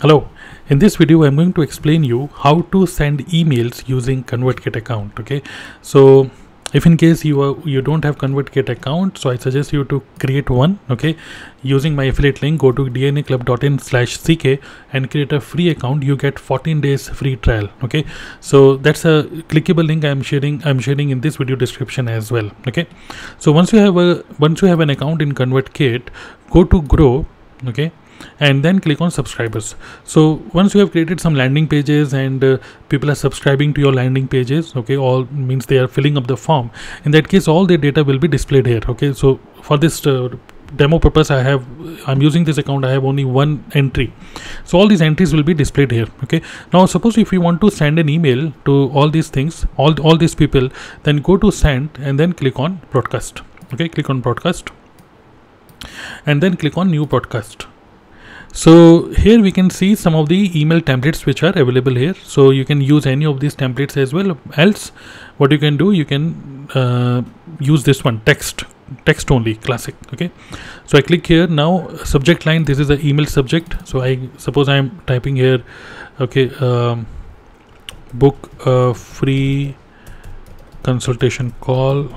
Hello, in this video I'm going to explain you how to send emails using ConvertKit account. Okay, so if in case you are you don't have ConvertKit account, so I suggest you to create one. Okay, using my affiliate link, go to dnaclub.in slash ck and create a free account. You get 14 days free trial. Okay, so that's a clickable link I'm sharing. I'm sharing in this video description as well. Okay, so once you have a once you have an account in ConvertKit, go to Grow. Okay and then click on subscribers. So once you have created some landing pages and uh, people are subscribing to your landing pages okay all means they are filling up the form. In that case all the data will be displayed here okay. So for this uh, demo purpose i have i'm using this account i have only one entry. So all these entries will be displayed here okay. Now suppose if you want to send an email to all these things all all these people then go to send and then click on broadcast okay. Click on broadcast and then click on new broadcast so here we can see some of the email templates which are available here. So you can use any of these templates as well. Else what you can do you can uh, use this one text text only classic okay? So i click here. Now subject line this is the email subject. So i suppose i am typing here okay um, book a free consultation call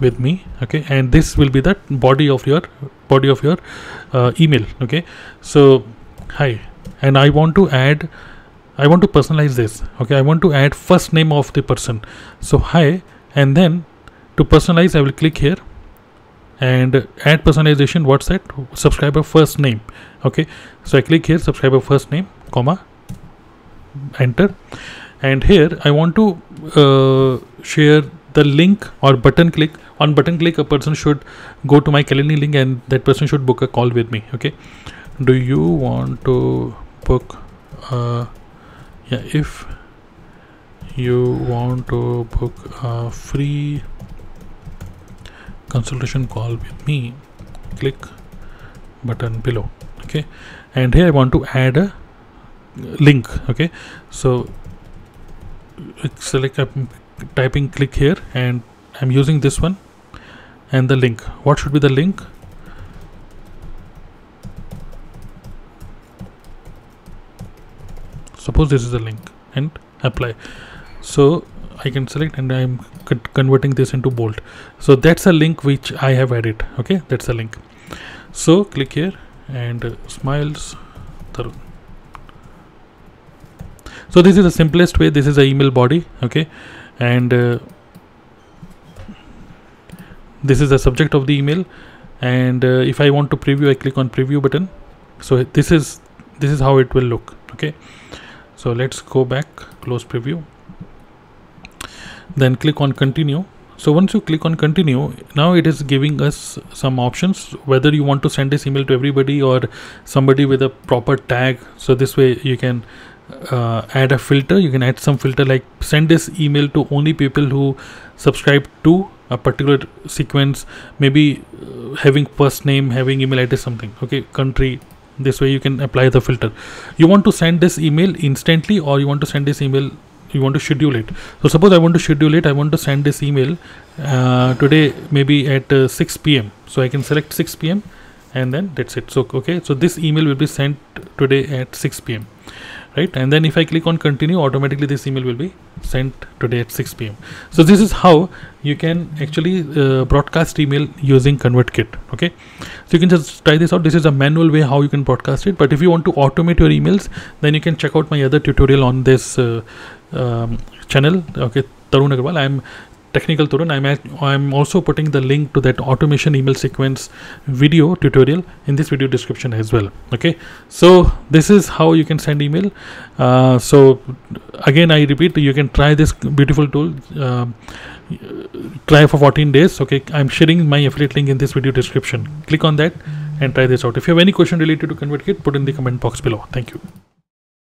with me okay? And this will be the body of your body of your uh, email okay? So hi and i want to add i want to personalize this okay? I want to add first name of the person. So hi and then to personalize i will click here and add personalization what's that? Subscriber first name okay? So i click here subscriber first name comma enter. And here i want to uh, share the link or button click on button click a person should go to my calendar link and that person should book a call with me okay? Do you want to book uh, yeah if you want to book a free consultation call with me click button below okay? And here I want to add a link okay? So select I'm typing click here and I'm using this one and the link. What should be the link? Suppose this is the link and apply. So I can select and I'm converting this into bold so that's a link which I have added okay? That's a link. So click here and uh, smiles Tarun. so this is the simplest way. This is the email body okay and uh, this is the subject of the email. And uh, if I want to preview I click on preview button. So this is this is how it will look okay? So let's go back close preview. Then click on continue. So once you click on continue now it is giving us some options whether you want to send this email to everybody or somebody with a proper tag. So this way you can uh, add a filter. You can add some filter like send this email to only people who subscribe to a particular sequence maybe uh, having first name having email address something. Okay country this way you can apply the filter. You want to send this email instantly or you want to send this email you want to schedule it? So suppose i want to schedule it i want to send this email uh, today maybe at uh, 6 pm so i can select 6 pm and then that's it. So okay so this email will be sent today at 6 pm right? And then if I click on continue automatically this email will be sent today at 6 p.m. so this is how you can actually uh, broadcast email using ConvertKit okay? So you can just try this out. This is a manual way how you can broadcast it. But if you want to automate your emails then you can check out my other tutorial on this uh, um, channel okay? Tarun Agarwal I'm technical Tarun I'm, I'm also putting the link to that automation email sequence video tutorial in this video description as well okay? So this is how you can send email. Uh, so again I repeat you can try this beautiful tool uh, try for 14 days okay? I'm sharing my affiliate link in this video description. Click on that and try this out. If you have any question related to ConvertKit put in the comment box below. Thank you